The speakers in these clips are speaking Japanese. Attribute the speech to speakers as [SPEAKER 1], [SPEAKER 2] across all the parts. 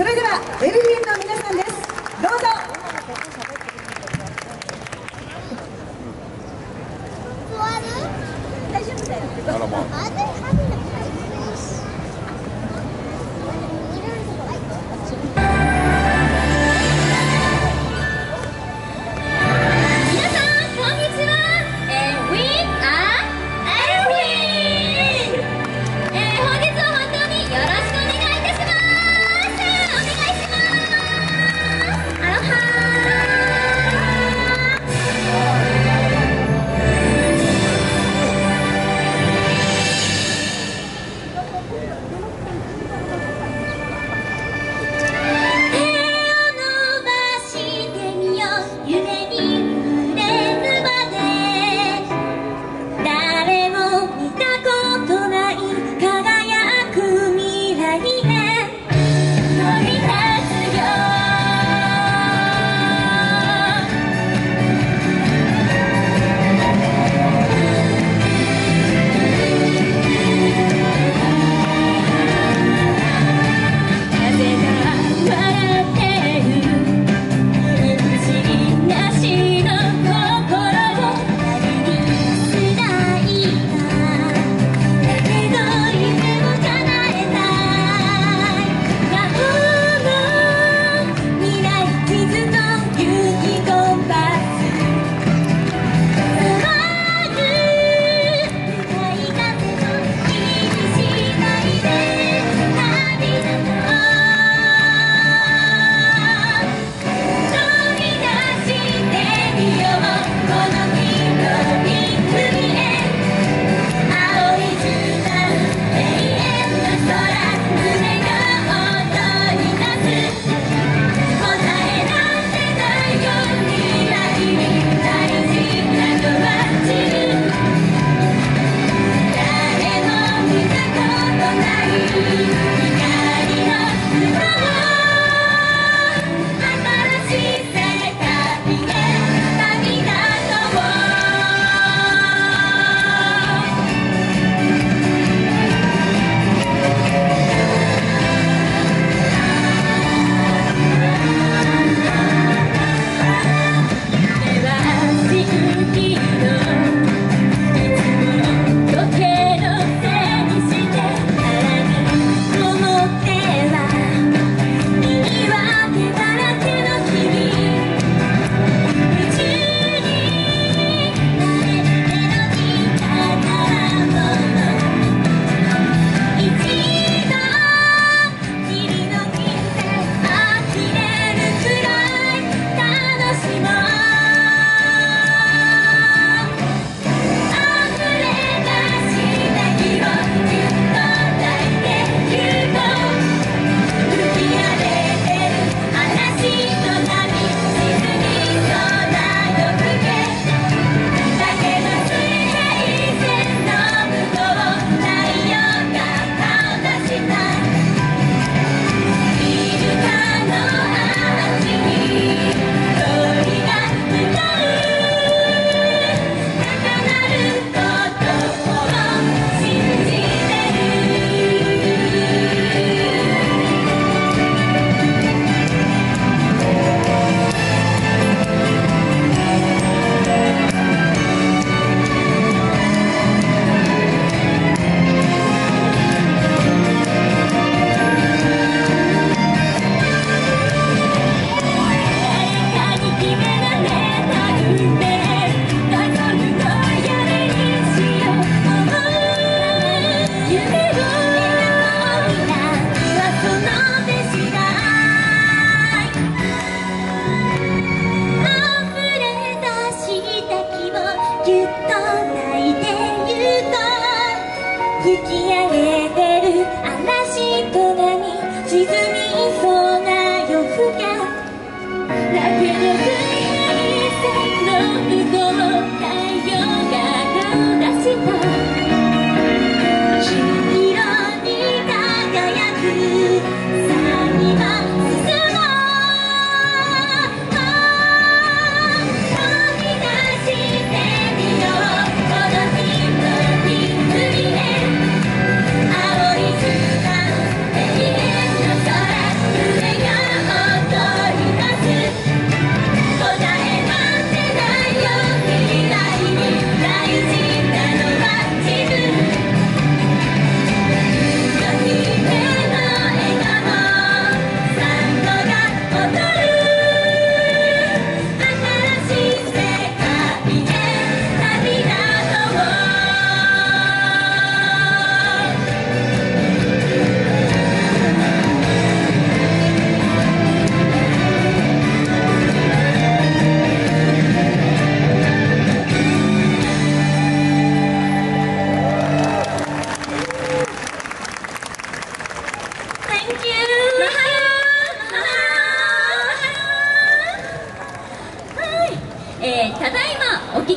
[SPEAKER 1] それではベルィンの皆さんです。どうぞ。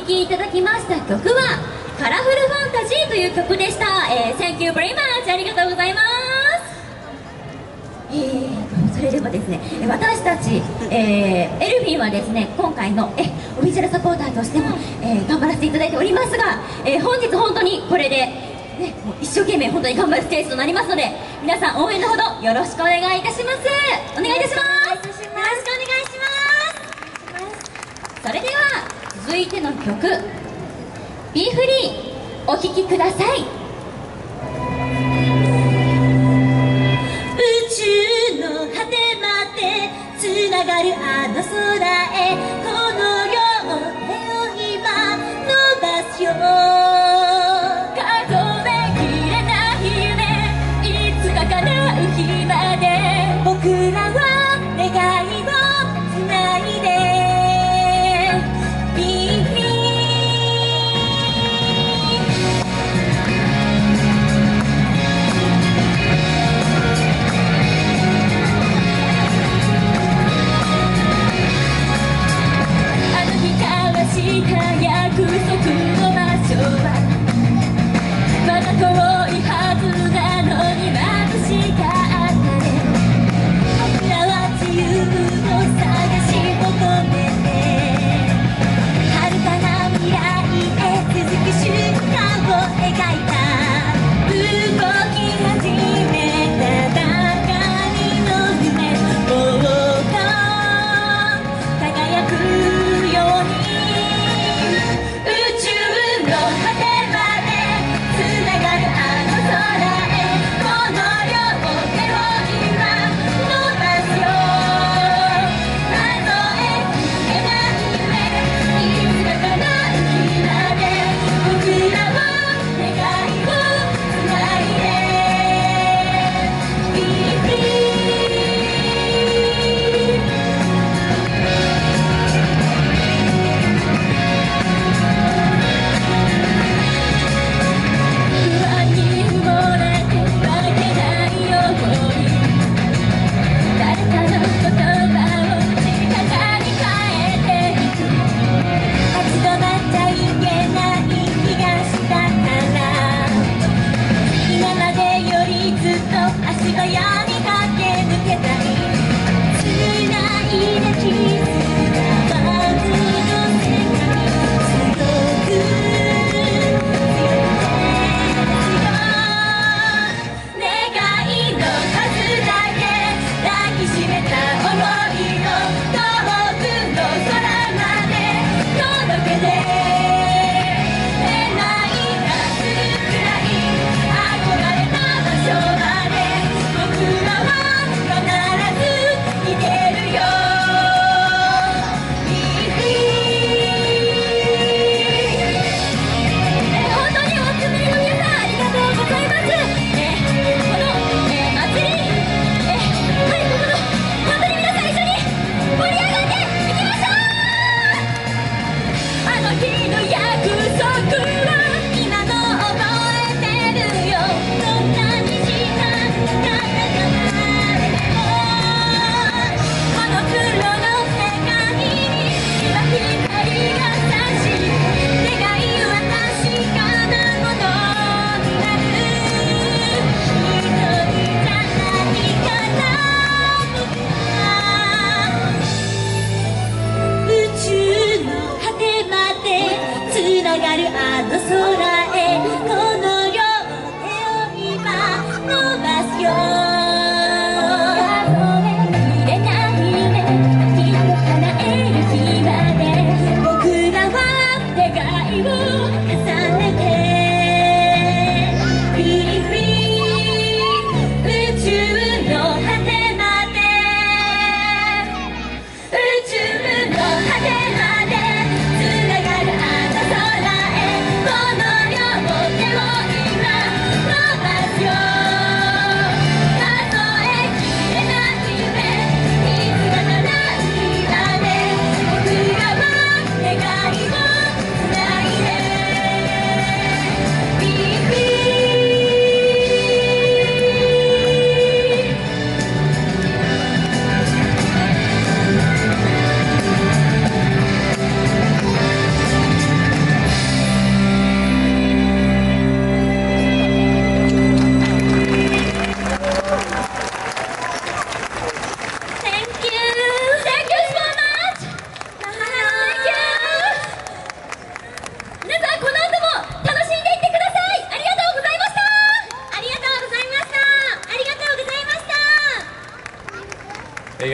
[SPEAKER 2] 聴
[SPEAKER 1] きいただきました曲は「カラフルファンタジー」という曲でした、えー、Thank you very much ありがとうございます、えー、それではですね私たち、えー、エルフィンはですね今回のえオフィシャルサポーターとしても、えー、頑張らせていただいておりますが、えー、本日本当にこれでね、もう一生懸命本当に頑張るステージとなりますので皆さん応援のほどよろしくお願いいたします。お願いいたします。よろしくお願いします。それでは続いての曲「Be Free」お聴きください。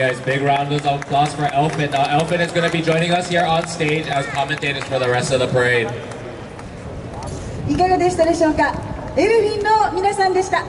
[SPEAKER 3] Hey guys, big round of applause for Elfin. Now Elfin is going to be joining us here on stage as commentators for the rest of the parade.
[SPEAKER 4] いかがでしたでしょうかエルフィンの皆さんでした